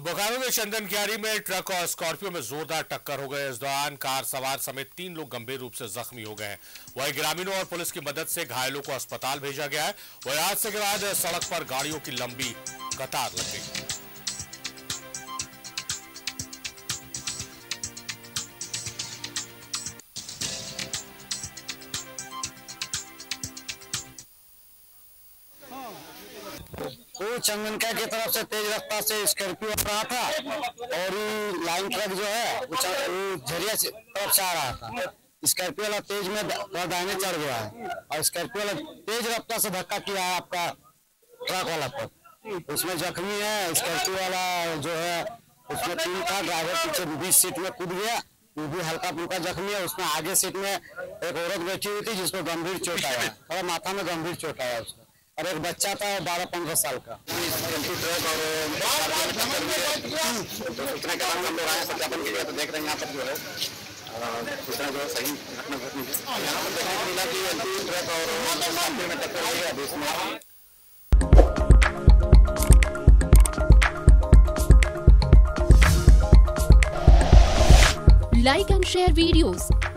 बोकारो में चंदन क्यारी में ट्रक और स्कॉर्पियो में जोरदार टक्कर हो गए इस दौरान कार सवार समेत तीन लोग गंभीर रूप से जख्मी हो गए। हैं वहीं ग्रामीणों और पुलिस की मदद से घायलों को अस्पताल भेजा गया है। वही हादसे के बाद सड़क पर गाड़ियों की लंबी कतार लग गई। वो चंदनका की तरफ़ से तेज रफ्तार से स्कॉर्पियो आ रहा था और लाइन ट्रक जो है, वो झरिया तरफ़ से आ रहा था। स्कॉर्पियो वाला तेज में द- दाहिने चढ़ गया है और स्कॉर्पियो वाला तेज रफ्तार से धक्का किया है आपका ट्रक वाला पर। उसमें जख्मी है, स्कॉर्पियो वाला जो है उसमें तीन था ड्राइवर पीछे बीस सीट में कूद गया, वो भी हल्का फुल्का जख्मी है, उसमें आगे सीट में एक औरत बैठी हुई थी जिसको गंभीर चोट आया, थोड़ा माथा में गंभीर चोट आया उसको। और एक बच्चा था बारह पंद्रह साल का। टेंपू ट्रक और सूचना के बाद हम लोग आए सत्यापन के लिए तो यहाँ पर जो है लाइक एंड शेयर